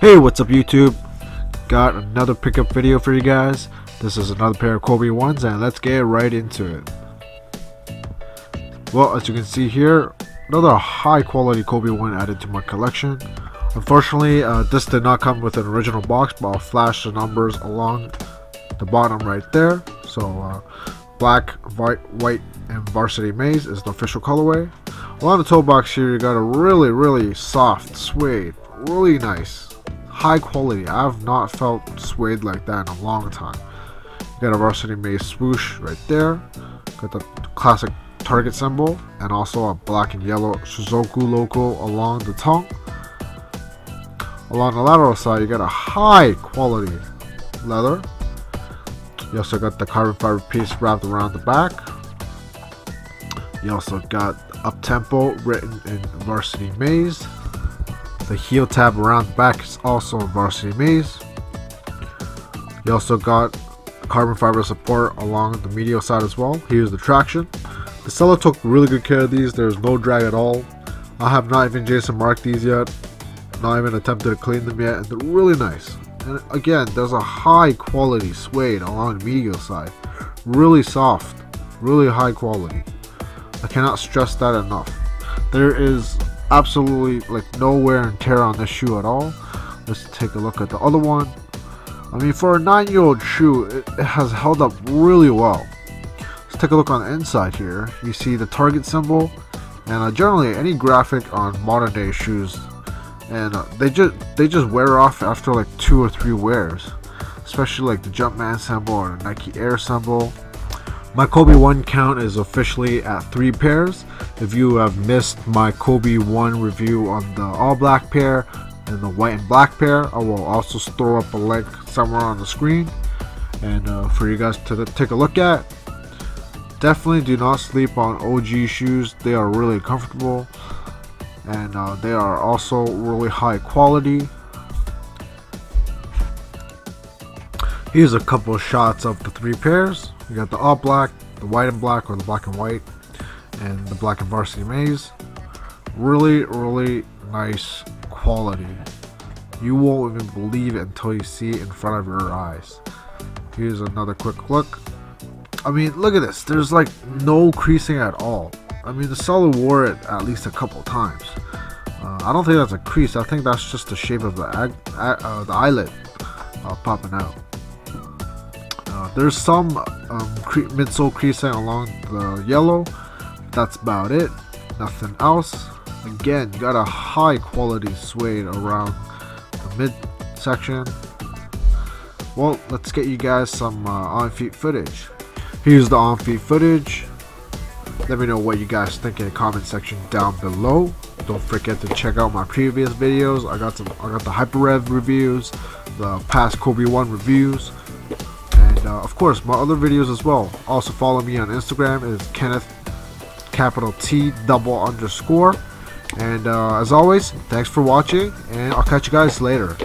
Hey, what's up YouTube? Got another pickup video for you guys. This is another pair of Kobe 1s and let's get right into it. Well, as you can see here, another high quality Kobe 1 added to my collection. Unfortunately, uh, this did not come with an original box, but I'll flash the numbers along the bottom right there. So, uh, black, white, white, and varsity maize is the official colorway. Along the toe box here, you got a really, really soft suede, really nice high quality. I have not felt suede like that in a long time. You got a varsity maize swoosh right there. Got the classic Target symbol and also a black and yellow Shizuku logo along the tongue. Along the lateral side, you got a high quality leather. You also got the carbon fiber piece wrapped around the back. You also got up tempo written in varsity maize the heel tab around the back is also varsity maize. You also got carbon fiber support along the medial side as well. Here's the traction. The seller took really good care of these. There's no drag at all. I have not even Jason marked these yet. Not even attempted to clean them yet. And they're really nice. And again, there's a high quality suede along the medial side. Really soft. Really high quality. I cannot stress that enough. There is absolutely like no wear and tear on this shoe at all. Let's take a look at the other one. I mean, for a nine-year-old shoe, it, it, has held up really well. Let's take a look on the inside here. You see the Target symbol, and uh, generally any graphic on modern-day shoes, and uh, they just they just wear off after like two or three wears. Especially like the Jumpman symbol or the Nike Air symbol. My Kobe 1 count is officially at 3 pairs. If you have missed my Kobe 1 review on the all black pair and the white and black pair, I will also throw up a link somewhere on the screen and uh, for you guys to take a look at. Definitely do not sleep on OG shoes. They are really comfortable and uh, they are also really high quality. Here's a couple shots of the three pairs. You got the all black, the white and black, or the black and white, and the black and varsity maize. Really, really nice quality. You won't even believe it until you see it in front of your eyes. Here's another quick look. I mean, look at this. There's like no creasing at all. I mean, the seller wore it at least a couple times. Uh, I don't think that's a crease. I think that's just the shape of the, uh, the eyelid uh, popping out. Uh, there's some um, cre midsole creasing along the yellow. That's about it. Nothing else. Again, got a high quality suede around the mid section. Well, let's get you guys some uh, on-feet footage. Here's the on-feet footage. Let me know what you guys think in the comment section down below. Don't forget to check out my previous videos. I got some I got the Hyper Rev reviews, the past Kobe 1 reviews, uh, of course my other videos as well. Also follow me on instagram is kenneth capital t double underscore. And uh, as always thanks for watching and i'll catch you guys later